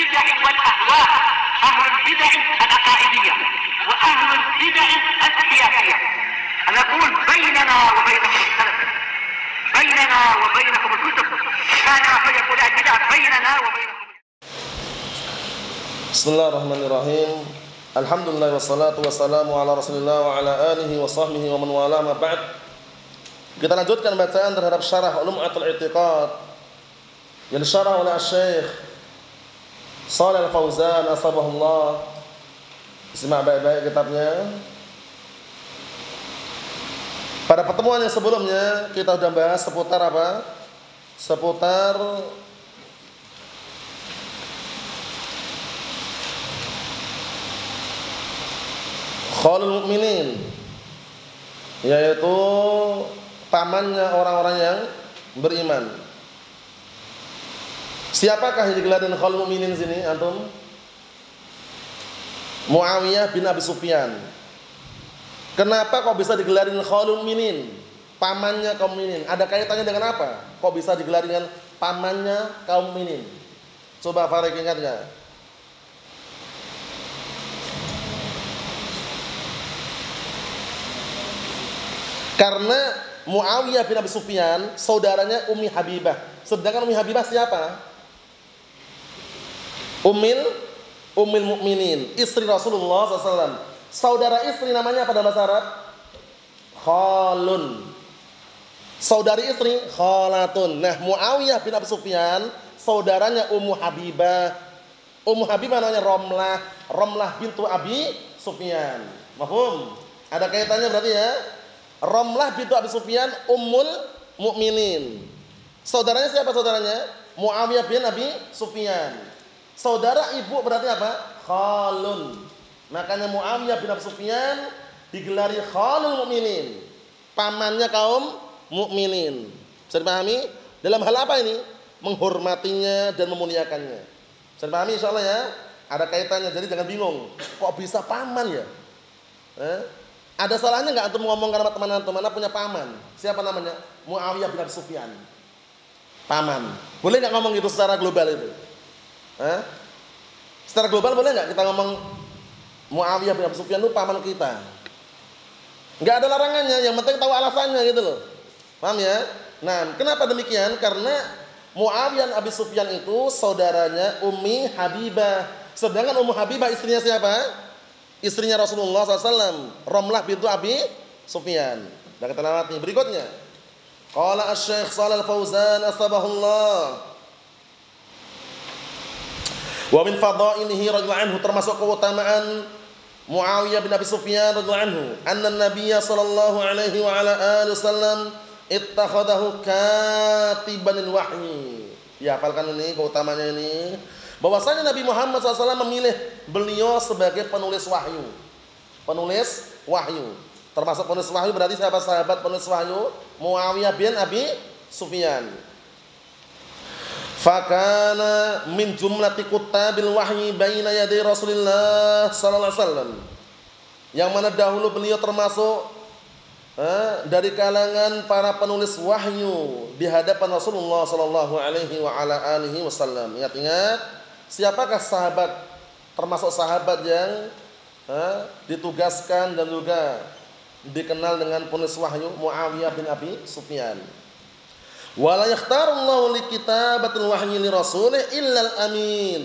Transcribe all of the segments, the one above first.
البدع والأهواء أهل البدع الاقائديه وأهل البدع السياسية. أنا أقول بيننا وبينكم بيننا وبينكم الكتب. كان فيكون البدع بيننا وبينكم بسم الله الرحمن الرحيم. الحمد لله والصلاة والسلام على رسول الله وعلى آله وصحبه ومن والاه ما بعد. Kita lanjutkan bacaan terhadap هذا ulum atul i'tiqad yang disyarah oleh الشيخ Shalal Fauzan asbahullah. Simak baik-baik kitabnya. Pada pertemuan yang sebelumnya kita sudah bahas seputar apa? Seputar Khalul Mukminin yaitu pamannya orang-orang yang beriman. Siapakah yang digelarin Khalul Mukminin sini antum? Muawiyah bin Abi Sufyan. Kenapa kok bisa digelarin Khalul Mukminin? Pamannya kaum mukminin. Ada kaitannya dengan apa? Kok bisa digelarin dengan pamannya kaum mukminin? Coba Farid ingat? Karena Muawiyah bin Abi Sufyan saudaranya Ummi Habibah. Sedangkan Ummi Habibah siapa? Ummil Ummil Mukminin, istri Rasulullah SAW. Saudara istri namanya pada bahasa Arab? Khalun. Saudari istri Khalatun. Nah, Muawiyah bin Abi Sufyan saudaranya Ummu Habibah. Ummu Habibah namanya Romlah, Romlah bintu Abi Sufyan. Mahum? Ada kaitannya berarti ya? Romlah bintu Abi Sufyan ummul mukminin. Saudaranya siapa saudaranya? Muawiyah bin Abi Sufyan. Saudara ibu berarti apa? Khalun. Makanya Muawiyah bin Abi Sufyan digelari Khalul mukminin. Pamannya kaum mukminin. Bisa dipahami? Dalam hal apa ini? Menghormatinya dan memuliakannya. Bisa dipahami insyaallah ya? Ada kaitannya. Jadi jangan bingung. Kok bisa paman ya? Eh? Ada salahnya nggak antum ngomong karena teman antum mana punya paman? Siapa namanya? Muawiyah bin Abi Sufyan. Paman. Boleh nggak ngomong itu secara global itu? Hah? Secara global boleh nggak kita ngomong Muawiyah bin Abi Sufyan itu paman kita? Nggak ada larangannya, yang penting tahu alasannya gitu loh. Paham ya? Nah, kenapa demikian? Karena Muawiyah bin Abi Sufyan itu saudaranya Ummi Habibah. Sedangkan Ummu Habibah istrinya siapa? istrinya Rasulullah SAW, Romlah bintu Abi Sufyan. Dan kita lewati berikutnya. Qala Asy-Syaikh Shalal Fauzan asbahullah. Wa min fadailihi radhiyallahu anhu termasuk keutamaan Muawiyah bin Abi Sufyan radhiyallahu anhu, anna Nabiy sallallahu alaihi wa ala alihi wasallam ittakhadahu katiban wahyi. Ya, hafalkan ini keutamanya ini bahwasanya Nabi Muhammad SAW memilih beliau sebagai penulis wahyu. Penulis wahyu. Termasuk penulis wahyu berarti siapa sahabat penulis wahyu? Muawiyah bin Abi Sufyan. Fakana min jumlati kutabil wahyi baina yaday Rasulullah sallallahu alaihi wasallam. Yang mana dahulu beliau termasuk eh, dari kalangan para penulis wahyu di hadapan Rasulullah sallallahu alaihi wa ala alihi wasallam. Ingat-ingat siapakah sahabat termasuk sahabat yang eh, ditugaskan dan juga dikenal dengan penulis wahyu Muawiyah bin Abi Sufyan. Wala yakhtarullahu li kitabatil wahyi li rasulih illal amin.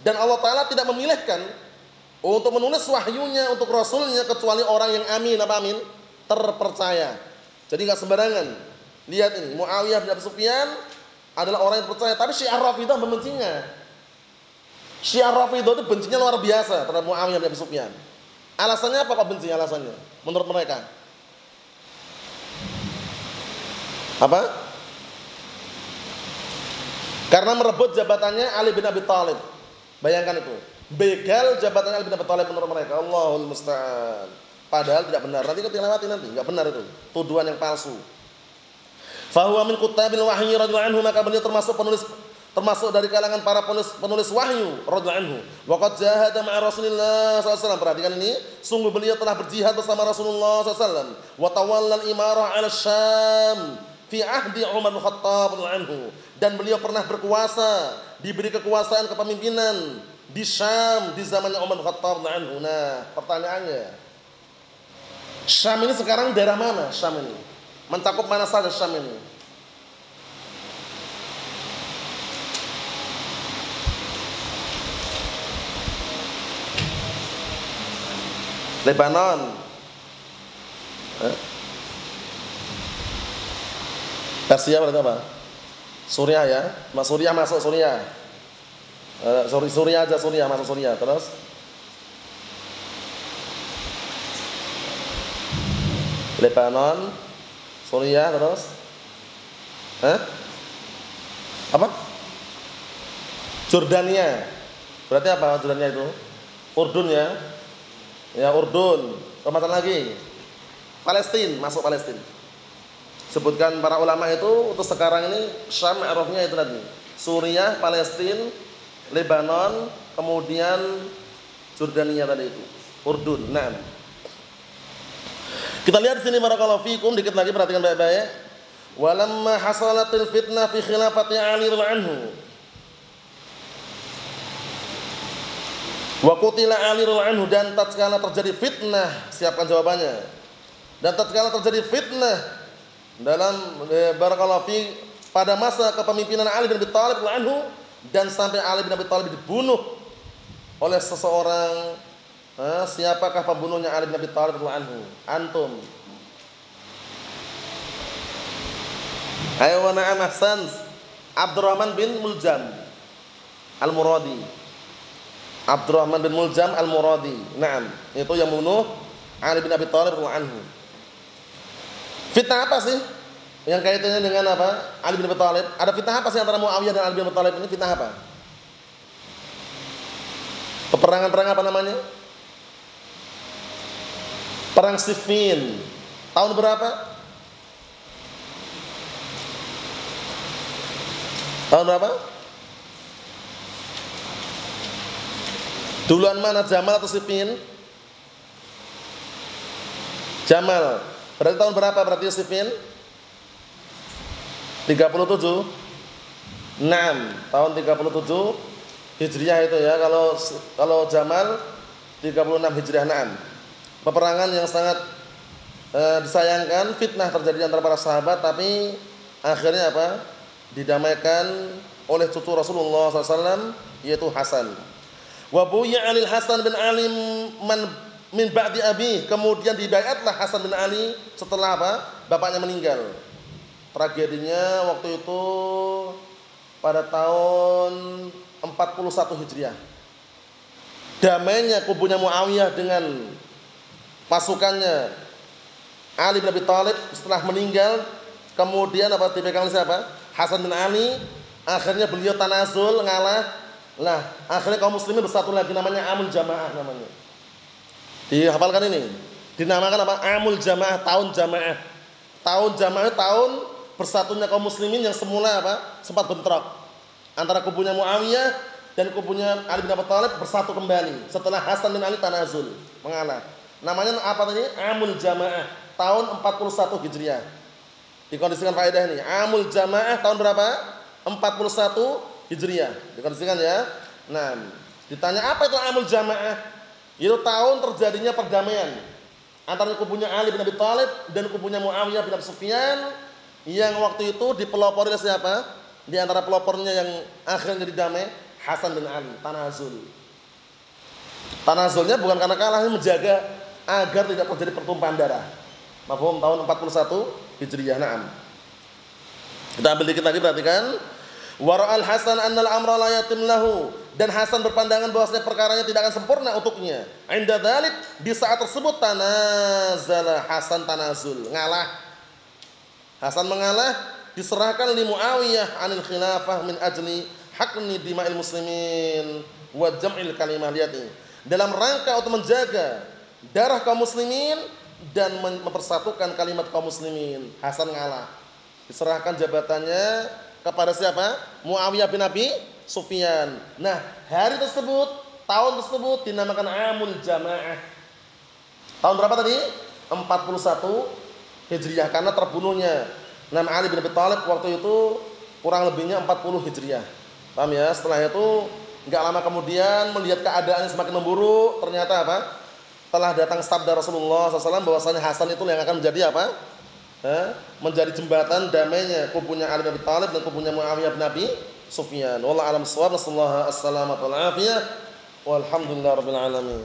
Dan Allah taala tidak memilihkan untuk menulis wahyunya untuk rasulnya kecuali orang yang amin apa amin? Terpercaya. Jadi enggak sembarangan. Lihat ini, Muawiyah bin Abi Sufyan adalah orang yang percaya, tapi Syiah Rafidah membencinya. Syiah Rafidah itu bencinya luar biasa terhadap Muawiyah bin Abi Sufyan. Alasannya apa kok benci alasannya? Menurut mereka. Apa? Karena merebut jabatannya Ali bin Abi Thalib. Bayangkan itu. Begal jabatannya Ali bin Abi Thalib menurut mereka. Allahul musta'an. Padahal tidak benar. Nanti kita lewati nanti, enggak benar itu. Tuduhan yang palsu. Fahuwa min kutabil wahyi radhiyallahu anhu maka beliau termasuk penulis termasuk dari kalangan para penulis penulis wahyu radhiyallahu anhu. Waqad jahada ma'a Rasulillah sallallahu Perhatikan ini, sungguh beliau telah berjihad bersama Rasulullah sallallahu wa tawalla al-imarah 'ala Syam fi ahdi Umar bin Khattab anhu dan beliau pernah berkuasa diberi kekuasaan kepemimpinan di Syam di zamannya Umar Khattab Nah, pertanyaannya, Syam ini sekarang daerah mana? Syam ini mencakup mana saja Syam ini? Lebanon. Eh? Persia berarti apa? Suriah ya, Mas Suriah masuk Suriah. Uh, sorry, Suriah aja Suriah masuk Suriah. Terus Lebanon, Suriah terus Hah? Apa? Jordania. Berarti apa Jordania itu? Urdun ya. Ya Urdun. Ke mana lagi? Palestina, masuk Palestina. Sebutkan para ulama itu untuk sekarang ini Syam Arabnya itu tadi. Suriah, Palestina, Lebanon, kemudian Jordania tadi itu. Urdun. Nah. Kita lihat sini barakallahu fikum dikit lagi perhatikan baik-baik. Walamma hasalatil fitnah fi khilafati Ali anhu. Wa qutila Ali anhu dan tatkala terjadi fitnah, siapkan jawabannya. Dan tatkala terjadi fitnah dalam eh, pada masa kepemimpinan Ali bin Abi Thalib anhu dan sampai Ali bin Abi Thalib dibunuh oleh seseorang eh, siapakah pembunuhnya Ali bin Abi Thalib anhu? Antum. Ayo na'am ahsan Abdurrahman bin Muljam Al-Muradi. Abdurrahman bin Muljam Al-Muradi. Naam itu yang membunuh Ali bin Abi Thalib anhu Fitnah apa sih? Yang kaitannya dengan apa? Ali bin Abi Thalib. Ada fitnah apa sih antara Muawiyah dan Ali bin Abi Thalib ini? Fitnah apa? Peperangan-perang apa namanya? Perang Siffin. Tahun berapa? Tahun berapa? Duluan mana Jamal atau Siffin? Jamal. Berarti tahun berapa berarti Siffin? 37 6 tahun 37 Hijriah itu ya. Kalau kalau Jamal 36 Hijriah 6 peperangan yang sangat eh, disayangkan fitnah terjadi antara para sahabat tapi akhirnya apa? Didamaikan oleh cucu Rasulullah SAW yaitu Hasan. Wa buya Hasan bin Ali man min ba'di abi. Kemudian dibaiatlah Hasan bin Ali setelah apa? Bapaknya meninggal. Tragedinya waktu itu pada tahun 41 Hijriah. Damainya kubunya Muawiyah dengan pasukannya Ali bin Abi Thalib setelah meninggal. Kemudian apa? Dipegang siapa? Hasan bin Ali. Akhirnya beliau tanazul ngalah. Lah akhirnya kaum muslimin bersatu lagi. Namanya Amul Jamaah namanya dihafalkan ini dinamakan apa Amul Jamaah tahun Jamaah tahun Jamaah tahun bersatunya kaum muslimin yang semula apa? sempat bentrok antara kubunya Muawiyah dan kubunya Ali bin Abi Thalib bersatu kembali setelah Hasan bin Ali tanazul mengalah. Namanya apa tadi? Amul Jamaah tahun 41 Hijriah. Dikondisikan faedah ini. Amul Jamaah tahun berapa? 41 Hijriah. Dikondisikan ya. Nah, ditanya apa itu Amul Jamaah? Itu tahun terjadinya perdamaian antara kubunya Ali bin Abi Thalib dan kubunya Muawiyah bin Abi Sufyan yang waktu itu dipelopori oleh siapa? Di antara pelopornya yang akhirnya jadi damai Hasan bin Ali, tanazul. Tanazulnya bukan karena kalah, menjaga agar tidak terjadi pertumpahan darah. Mafhum tahun 41 Hijriah. Naam. Kita ambil dikit lagi perhatikan. Wara'al Hasan annal amra la yatim lahu dan Hasan berpandangan bahwasanya perkaranya tidak akan sempurna untuknya. Inda dzalik di saat tersebut tanazala Hasan tanazul, ngalah Hasan mengalah diserahkan li Muawiyah anil khilafah min ajli hakni dima'il muslimin wa jam'il kalimah lihat ini. Dalam rangka untuk menjaga darah kaum muslimin dan mempersatukan kalimat kaum muslimin. Hasan ngalah. Diserahkan jabatannya kepada siapa? Muawiyah bin Abi Sufyan. Nah, hari tersebut, tahun tersebut dinamakan Amul Jamaah. Tahun berapa tadi? 41 Hijriah karena terbunuhnya Nama Ali bin Abi Thalib waktu itu kurang lebihnya 40 Hijriah. Paham ya? Setelah itu enggak lama kemudian melihat keadaan semakin memburuk, ternyata apa? Telah datang sabda Rasulullah SAW bahwasanya Hasan itu yang akan menjadi apa? Eh, menjadi jembatan damainya kubunya Ali bin Abi Thalib dan kubunya Muawiyah bin Abi Sufyan. Wallahu a'lam bissawab. Wassallallahu alaihi wasallam. Walhamdulillahirabbil alamin.